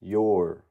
your